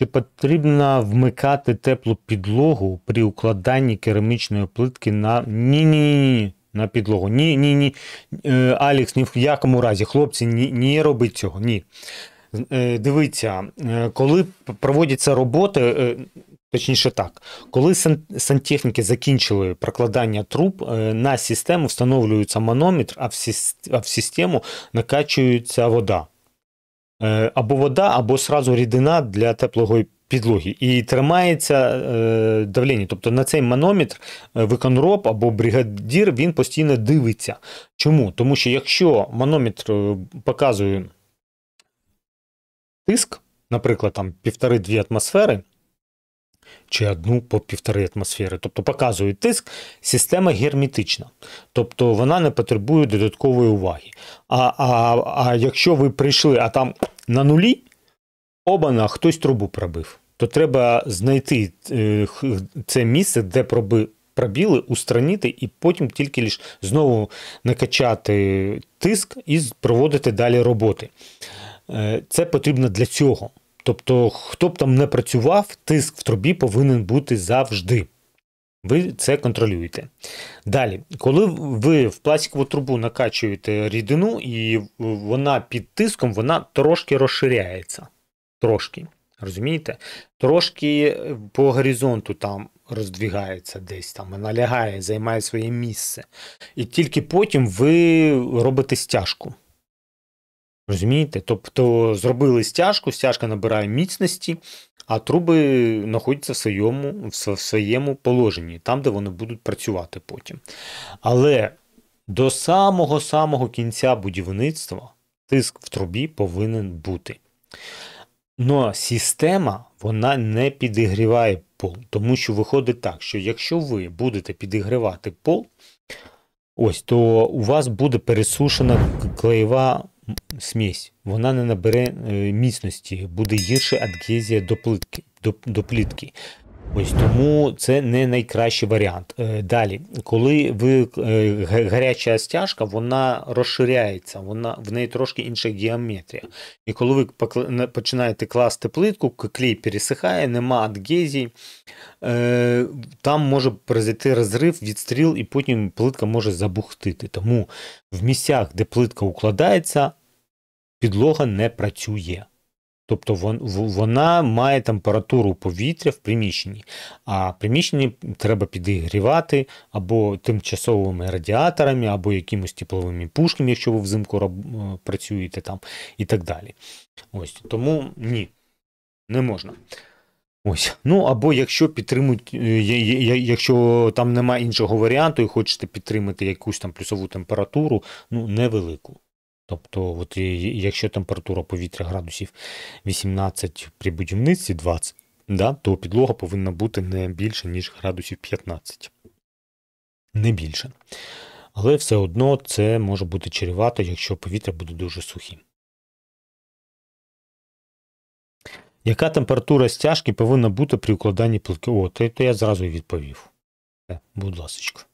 Чи потрібно вмикати теплу підлогу при укладанні керамічної плитки на ні, ні, ні, на підлогу? Ні, ні, ні. Е, Алікс, ні в якому разі, хлопці, ні, ні робить цього. Ні. Е, Дивіться, е, коли проводяться роботи, точніше так, коли сантехніки закінчили прокладання труб, на систему встановлюється манометр, а в систему накачується вода. Е, Або вода, або сразу рідина для теплої підлоги. І тримається е, давлення. Тобто на цей манометр е, виконроб або бригадір він постійно дивиться. Чому? Тому що якщо манометр показує тиск, наприклад, там півтори-дві атмосфери, чи одну по півтори атмосфери, тобто показує тиск, система герметична. Тобто вона не потребує додаткової уваги. А, а, а якщо ви прийшли, а там на нулі, обана хтось трубу пробив, то треба знайти е, це місце, де проби, пробіли, устранити, і потім тільки лиш знову накачати тиск і проводити далі роботи. Е, Це потрібно для цього. Тобто, хто б там не працював, тиск в трубі повинен бути завжди. Ви це контролюєте. Далі, коли ви в пластикову трубу накачуєте рідину, і вона під тиском, вона трошки розширяється. Трошки. Розумієте? Трошки по горизонту там роздвігається десь там, вона лягає, займає своє місце. І тільки потім ви робите стяжку. Розумієте? Тобто зробили стяжку, стяжка набирає міцності, а труби знаходяться в своєму, в своєму положенні, там, де вони будуть працювати потім. Але до самого-самого кінця будівництва тиск в трубі повинен бути. Но система вона не підігріває пол, тому що виходить так, що якщо ви будете підігрівати пол, ось то у вас буде пересушена клеєва смесь. Вона не набере е, міцності, буде гірше адгезія до плитки. До, до плітки. Ось тому це не найкращий варіант. Е, Далі, коли ви е, гаряча стяжка, вона розширяється, вона в неї трошки інша геометрія. І коли ви починаєте класти плитку, клей пересихає, нема адгезії, там може произойти розрив, відстріл, і потім плитка може забухтити. Тому в місцях, де плитка укладається, підлога не працює. Тобто вона має температуру повітря в приміщенні, а приміщення треба підігрівати або тимчасовими радіаторами, або якимось тепловими пушками, якщо ви взимку е, працюєте там, і так далі. Ось тому ні, не можна. Ось. Ну або якщо підтримують, е, якщо там немає іншого варіанту і хочете підтримати якусь там плюсову температуру, ну невелику. Тобто, от якщо температура повітря градусів 18 при будівництві 20, да, то підлога повинна бути не більше, ніж градусів 15. Не більше. Але все одно це може бути чревато, якщо повітря буде дуже сухим. Яка температура стяжки повинна бути при укладанні плитки? О, то, то я зразу відповів. Будь ласка.